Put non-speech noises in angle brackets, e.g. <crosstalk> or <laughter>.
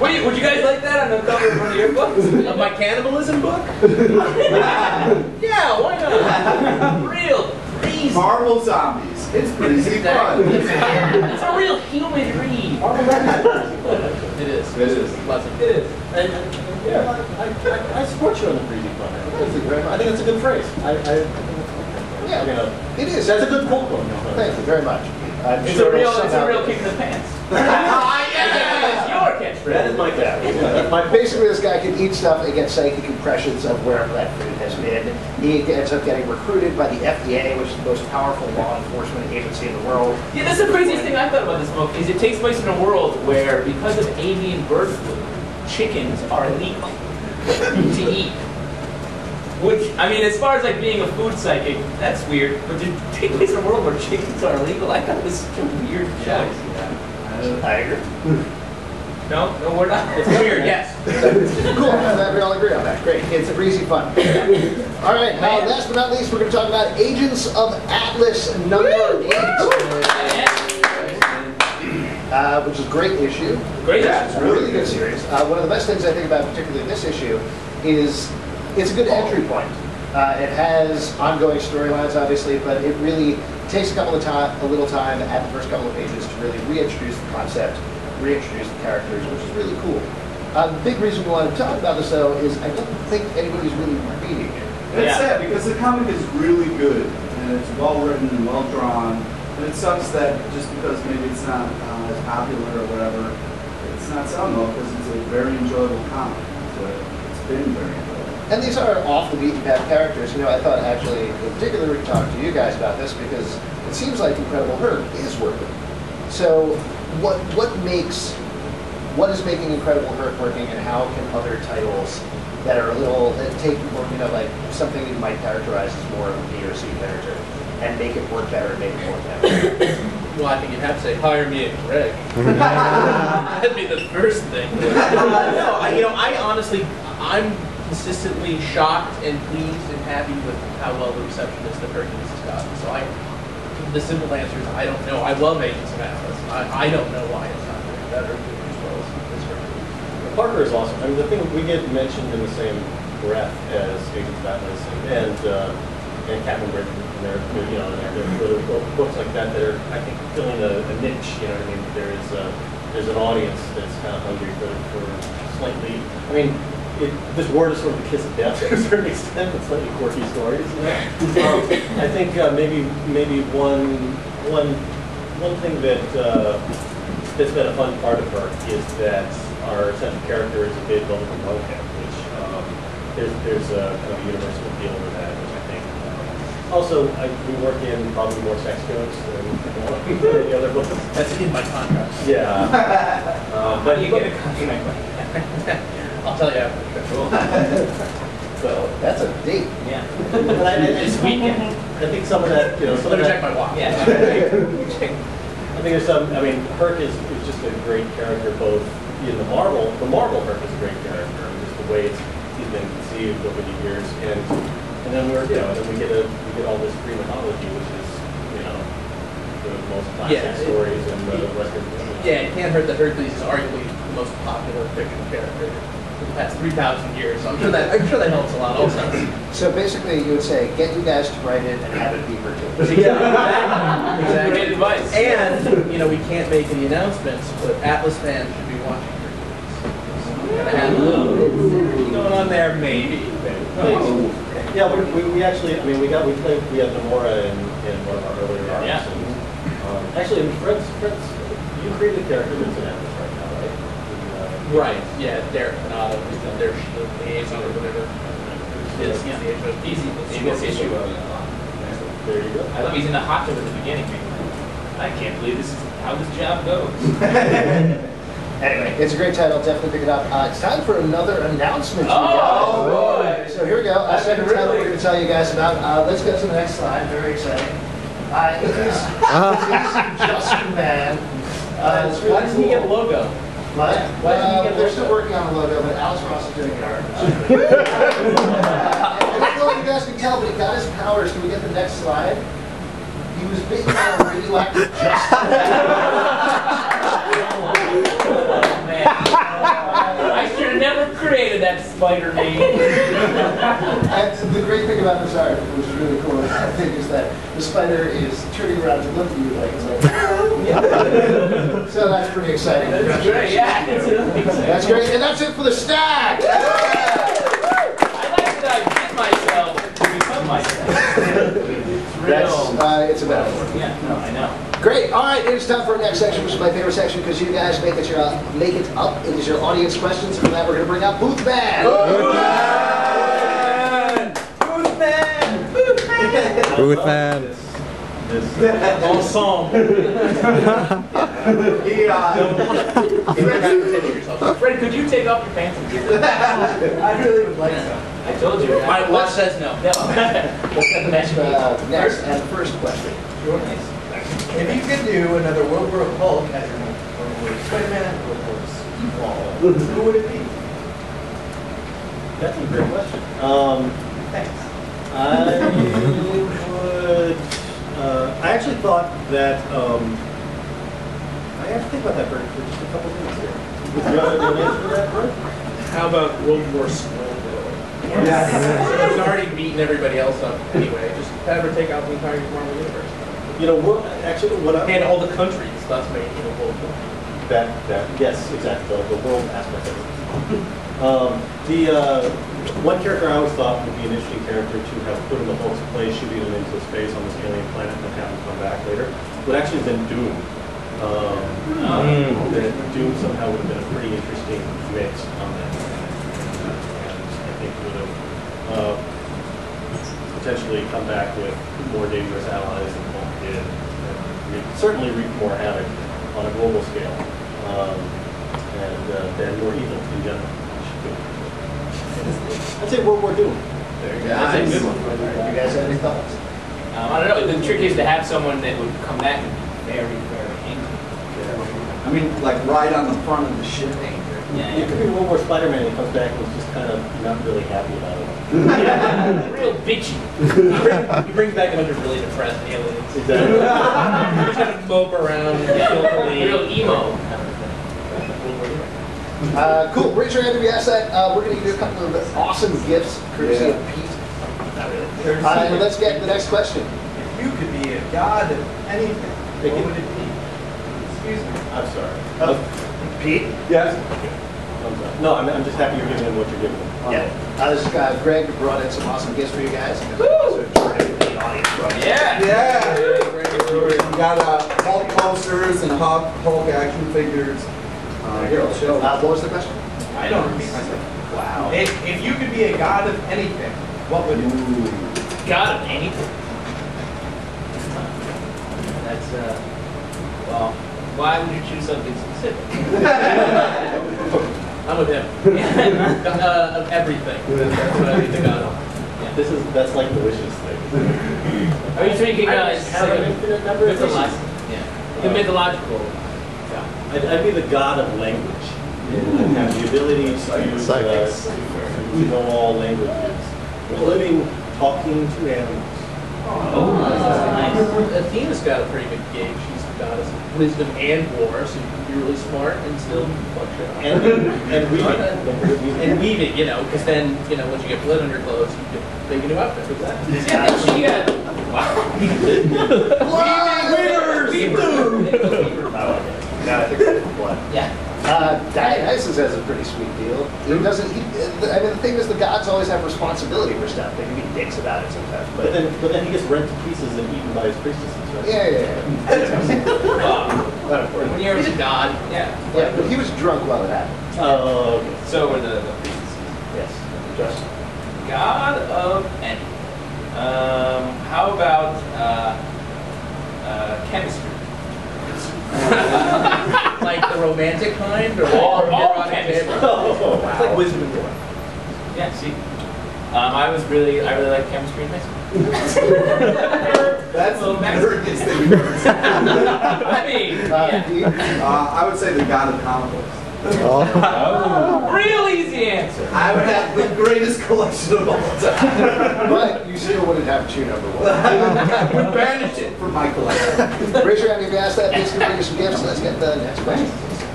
Would you, would you guys like that on the cover of one of your books? Of my cannibalism book? <laughs> yeah, why not? Real, crazy. Marvel zombies. It's pretty fun. It's a real human read. <laughs> It is. It is. Pleasant. It is. And, and, yeah, I, I, I support you on the breezy fund. Thank you very I think that's a good phrase. I, I, Yeah, you know, it is. that's a good quote. quote. Thank you very much. I'm It's sure a real, it's a real kick in the pants. <laughs> yeah! It's your catchphrase. That is my catchphrase. <laughs> My Basically, this guy can eat stuff and get psychic impressions of wherever that food has been. He ends up getting recruited by the FDA, which is the most powerful law enforcement agency in the world. Yeah, that's the craziest thing I thought about this book is it takes place in a world where because of avian bird flu, chickens are illegal to eat. Which I mean, as far as like being a food psychic, that's weird. But to take place in a world where chickens are illegal, I thought it was such a weird choice. I agree. Hmm. No, no, we're not. It's weird. <laughs> Yes. cool. I'm we all agree on that. Great. It's a breezy fun. All right. Now, last but not least, we're going to talk about Agents of Atlas number eight, uh, which is a great issue. Great. Yeah. It's a really good series. Uh, one of the best things I think about, particularly this issue, is it's a good entry point. Uh, it has ongoing storylines, obviously, but it really takes a couple of time, a little time at the first couple of pages to really reintroduce the concept, reintroduce the characters, which is really cool. Uh, the big reason we want to talk about this, though, is I don't think anybody's really reading it. And it's Yeah. sad because the comic is really good and it's well written and well drawn. And it sucks that just because maybe it's not uh, as popular or whatever, it's not selling well because it's a very enjoyable comic. So it's been very enjoyable. And these are off the beaten path characters. You know, I thought actually, in particular, we could talk to you guys about this because it seems like Incredible Hulk is working. So, what what makes what is making Incredible Hulk working, and how can other titles that are a little that take more, you know, like something you might characterize as more of a B or C character, and make it work better, and make it more better? Well, I think you'd have to say, hire me and Greg. <laughs> That'd be the first thing. <laughs> no, I, you know, I honestly, I'm consistently shocked and pleased and happy with how well the receptionist of Hercules has gotten. So I, the simple answer is I don't know. I love Agents of Atlas. I, I don't know why it's not doing better as well as, as Hercules. Parker is awesome. I mean, the thing we get mentioned in the same breath as Agents of Atlas and and, uh, and Captain Britain. And there, you know, other bo- books like that that are, I think, filling a, a niche. You know what I mean? There is a, there's an audience that's kind of hungry for, for slightly. I mean, it, this word is sort of the kiss of death to a certain extent, but slightly quirky stories. You know? um, I think uh, maybe maybe one one one thing that uh, that's been a fun part of her is that our sense of character is a bit Golden Mocha, which um, there's there's a kind of universal appeal to that, which I think. um, Also, I, we work in probably more sex jokes than any other books. That's in my contract. Yeah. But <laughs> but you get a contract. <laughs> I'll tell you after. So <laughs> that's a date. Yeah. but I, I, This weekend. I think some of that, you know, some Let of me that. check my watch. Yeah. <laughs> I think there's some. I mean, Herc is, is just a great character, both in the Marvel. The Marvel Herc is a great character, and just the way it's, he's been conceived over the years, and and then we're you know then we get a we get all this Greek mythology, which is you know the most classic Yeah, it- stories in the Western. Yeah, it can't hurt that Hercules is arguably the most popular fictional character for the past 3,000 years. So I'm sure that I'm sure that helps a lot also. <clears throat> So basically, you would say, get you guys to write it and have it be Hercules. <laughs> Yeah, exactly. Great advice. And, you know, we can't make any announcements, but Atlas fans should be watching Hercules. We're gonna have a little going on there, maybe. Yeah, we, we, we actually, I mean, we got, we played, we had Namora in, in one of our earlier arcs. Yeah. And, um, actually, and Fred's, Fred's, you created a character that's in Atlas right now, right? And, uh, Right, yeah, Derek Khanata, who's the, their liaison or whatever. Is, he's the issue. He's In this issue of There you go. I love he's in the hot tub at the beginning. I can't believe this is how this job goes. <laughs> Anyway, it's a great title. Definitely pick it up. Uh, it's time for another announcement. you Oh, guys. boy. So here we go. A I've been second title we're going to tell you guys about. Uh, let's go to the next slide. Very exciting. Uh, it is, it is <laughs> Just Man. Uh, really Why doesn't he get a logo? What? Why Uh, they're logo? still working on the logo, but Alex Ross is doing the art. I don't know if you guys can tell, but he got his powers. Can we get the next slide? He was bitten by a radioactive just. Oh, man. spider name. <laughs> And the great thing about this art, which is really cool, I think, is that the spider is turning around to look at you like it's like. <laughs> so that's pretty exciting. That's great, yeah. It's really exciting. That's great, and that's it for the stack. I like that I did myself to become myself. It's That's uh, it's a metaphor. Yeah, no, I know. Great. All right, it's time for our next section, which is my favorite section because you guys make it your make it up. It is your audience questions, and for that we're going to bring out Booth Man. Booth man. This ensemble. <laughs> He, uh, Fred, could you take off your pants and give it? <laughs> I really would like to. I told you. My watch says no. <laughs> No. Next, uh, next and first question. If you could do another World War Hulk as your World War Spider-Man, World War Wall, who would it be? That's a great question. Um, Thanks. I would, uh, I actually thought that, um, I have to think about that for, for just a couple minutes here. Would you have an answer to that, Bert? How about World War Squirrel? Yes. <laughs> He's already beaten everybody else up anyway. Just have her take out the entire Marvel universe. You know, what, actually, what I. And all the countries, thus making a World War. That, that, yes, exactly, the, the world aspect of it. Um, the, uh, one character I always thought would be an interesting character to have put in the Hulk's place, shooting him into space on this alien planet and have him come back later, would actually have been Doom. Um, that Doom somehow would have been a pretty interesting mix on that. And I think would have, uh, potentially come back with more dangerous allies than Hulk did. and Certainly wreak more havoc on a global scale, um, and uh, then more evil in general. I'd say World War Doom. There you go. That's a good one. You guys have any thoughts? Um, I don't know. The trick is to have someone that would come back and be very, very angry. I mean, like right on the front of the ship. Yeah, It could be World War Spider-Man. He comes back and is just kind of not really happy about it. <laughs> Real bitchy. He brings, <laughs> he brings back a bunch of really depressed aliens. Exactly. Just kind of mope around guiltily. <laughs> Real emo. Uh, cool. Raise your hand if you asked that. Uh, we're going to give you a couple of awesome gifts, courtesy Yeah. of Pete. Not Uh, and let's get to the next question. If you could be a god of anything, Pick what would it be? Excuse me. I'm sorry. Pete? Yes. I'm sorry. No, I'm, I'm just happy you're giving him what you're giving him. Yeah. Uh, this guy, Greg, brought in some awesome gifts for you guys. So, the audience brought in. Yeah. Yeah. We got uh, Hulk posters and Hulk, Hulk action figures. Uh, here, I'll show. Uh, what was the question? I don't repeat myself. Wow. If, if you could be a god of anything, what would you be? Ooh. God of anything. That's uh. Well, why would you choose something specific? <laughs> I'm with him. <laughs> uh, of everything. That's what I think the god of. This is that's like the wishes thing. Are you thinking uh, I just have an infinite number of wishes. mythological? Yeah. The mythological. I'd, I'd be the god of language. I'd have the ability to, uh, Psychics. to know all languages, including talking to animals. Oh, nice. Athena's got a pretty good gig. She's the goddess of wisdom and war, so you can be really smart and still fuck shit. And, and reading. Don't forget reading. And weaving, <laughs> you know, because then, you know, once you get blood on your clothes, you can make a new outfit. Exactly. Yeah, she got. Wow. <laughs> Weavers! Weaver. Oh, okay. Now I think I did one. Yeah. Uh, Dionysus has a pretty sweet deal. He doesn't. He, I mean, the thing is, the gods always have responsibility for stuff. They can be dicks about it sometimes, But but then, but then he gets rent to pieces and eaten by his priestesses, right? yeah, yeah, yeah. Wow. Not important. When you're a god. Yeah. Yeah, but he was drunk while it happened. Oh, okay. So were the, the priests. Yes. Just. God of any. Um, how about uh, uh, chemistry? like the romantic kind, or All- like all erotic chemistry. type? Oh, It's like Wizard of war. Yeah. See. Um, I was really, I really liked chemistry in high school. <laughs> That's the Well, that's- nerdiest thing we've ever seen. <laughs> I mean, Uh, yeah. Uh, I would say the god of comic books. Oh. Real easy answer. I would have the greatest collection of all time. But you still wouldn't have two number one. <laughs> I would banish it from my collection. Raise your hand if you asked that. Please can bring you some gifts. Let's get the next question.